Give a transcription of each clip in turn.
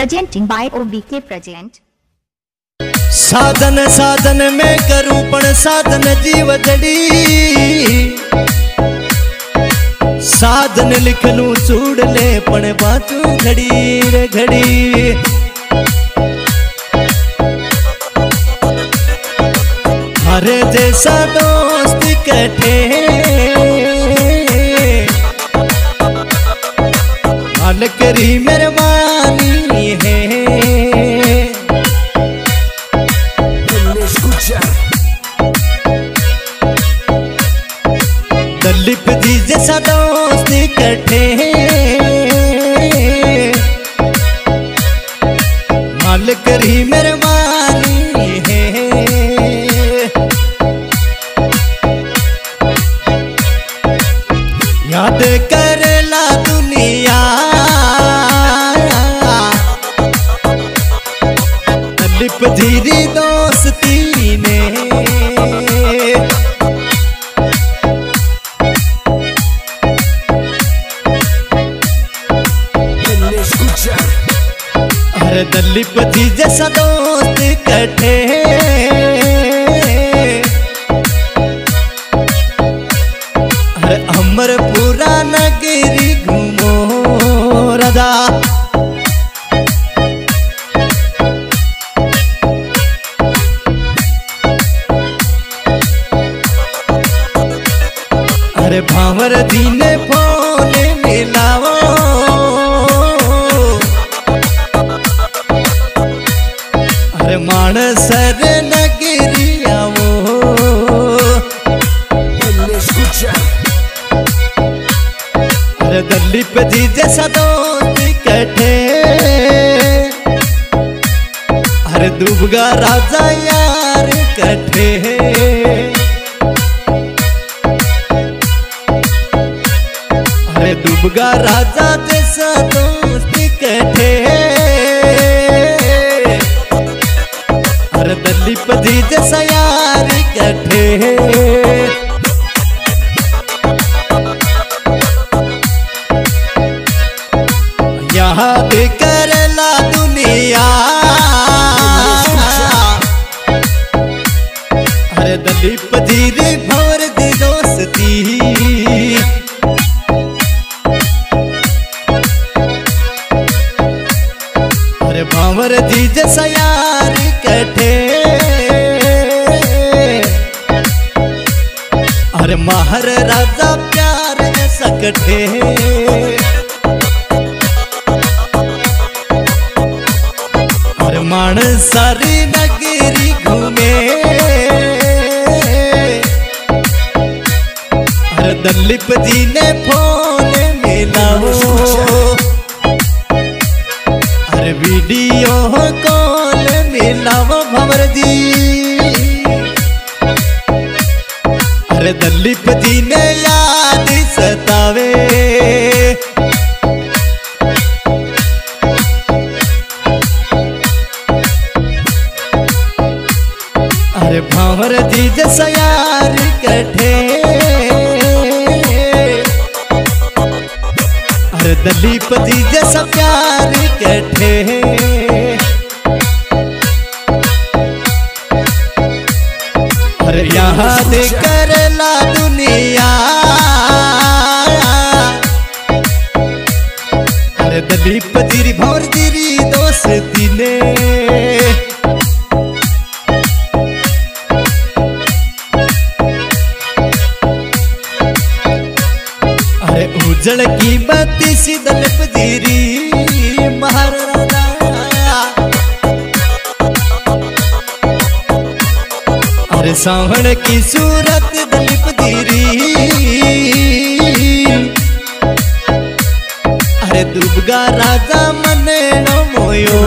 presenting by OBK Present. साधन साधन में करूँ, पण साधन जीव जड़ी। साधन लिख लूँ चूड़ ले, पण बातू घड़ी रे घड़ी। हरे जैसा दोस्त कटे हाल करी मेहरबानी दलीप दीज दोस्त मल माल करी मेरे है। याद करेला अरे दलीप जी जैसा दोस्त कटे अरे अमर पूरा नगरी घूमो रदा अरे भावर दीने फ़ोन अरे पे जी जैसा दोस्त कैठे। अरे दुबगा राजा यार कैठे। अरे दुबगा राजा जैसा दोस्त दलीप जी दी दोस्ती। अरे भंवर जी जैसा कटे अरे महर राजा प्यार ऐसा कटे और मान सारी नगरी घूमे। दलीप जी ने फ़ोन मिलाओ अरे वीडियो कॉल मिलाओ भंवर जी। अरे दलीप जी ने याद सतावे। अरे भावर जी जैसा यार कटे अरे दलीप जी जैसा प्यार कैठे अरे याद करला दुनिया अरे सावण की सूरत दलीप दीरी अरे दुबगा राजा मने मोयो।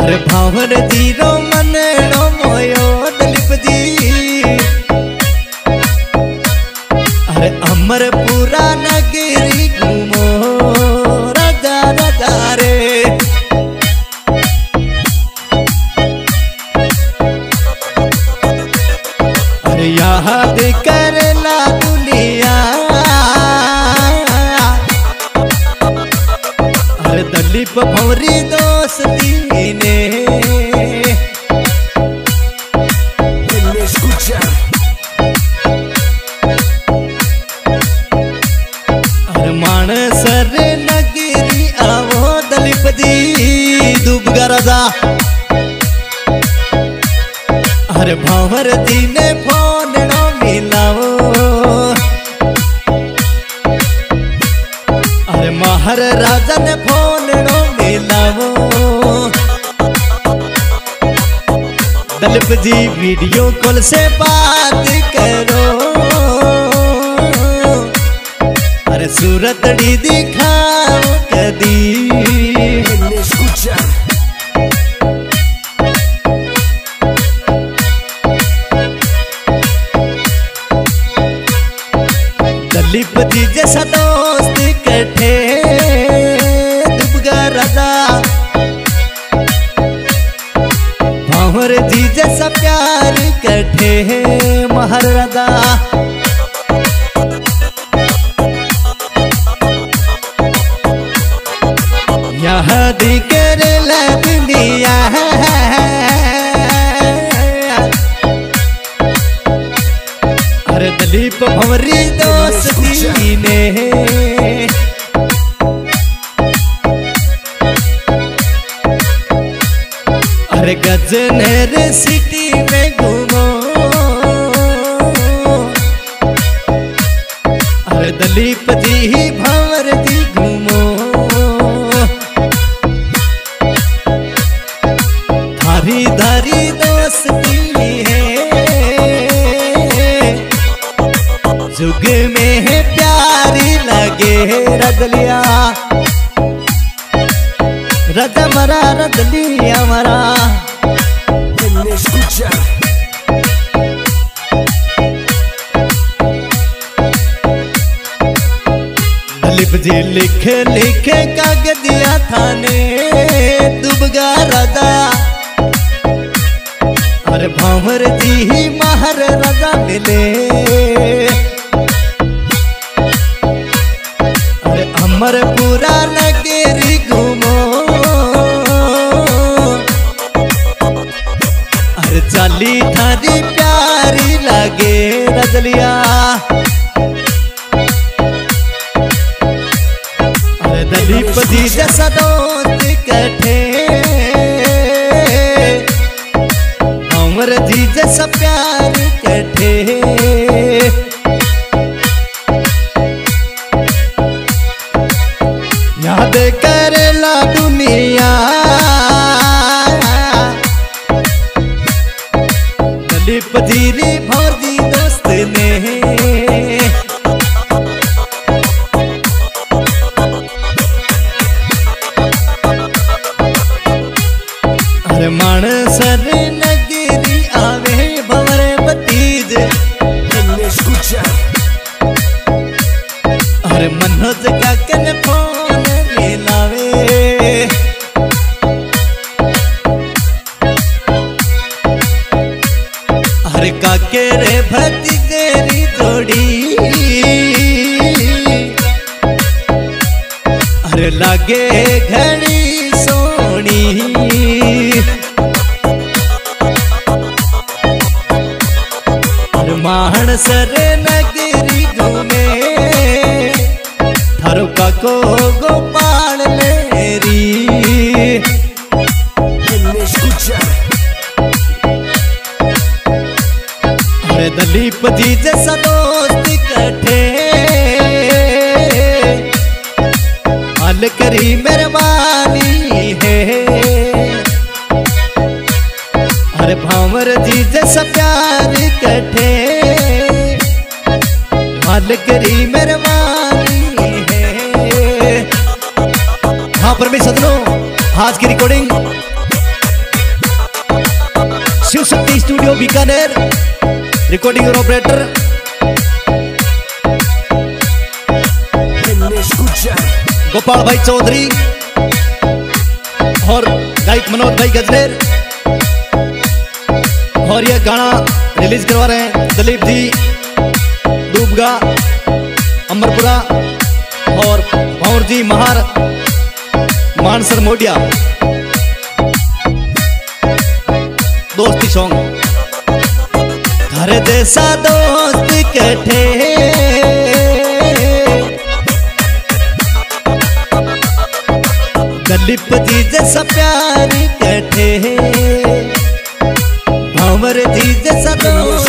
अरे भावन ज़ीरो शहद करला दुलिया अरे दलीप भौरी महर राजा ने फ़ोन न मिलाओ दलीप जी वीडियो कॉल से बात करो। अरे सूरत डी दिखाओ कदी। दलीप जी जैसा राजा यह दुनिया अरे दलीप भंवरी ने। अरे सिटी जी भंवर घूमो। धारी धारी दोस्ती है। जुग में है प्यारी लगे रदलिया दलीप जी लिख लिख कागदिया थाने, दुबगा राजा। अरे भावर जी ही महर राजा मिले। अरे अमर पूरा नगेरी घूमो। अरे चाली थारी प्यारी लगे, रजलिया। दलीप जी रे भौर दोस्त ने अरे मानसर नगरी आवे भंवर escuchar. अरे मनोज काकन फ़ोन मानसर नगरी घूमे थारो काको गोपाल लेरी Ven अरे दलीप जी जैसा दोस्त कठे हल करी मेहरबानी है। अरे भावर जी जैसा प्यार कठे हल करी मेहरबानी है। हाँ परमेश सदनों आज की recording Shiv Shakti studio Bikaner recording और ऑपरेटर. गोपाल भाई चौधरी और गायक मनोज भाई गजनेर। और यह गाना रिलीज़ करवा रहे हैं दलीप जी। डूबगा, अमरपुरा और भौर जी महार, मानसर मोडिया। दोस्ती सॉन्ग घर जैसा दोस्त कठे दलीप जी जैसा प्यार कठे भंवर जी जैसा दोस्त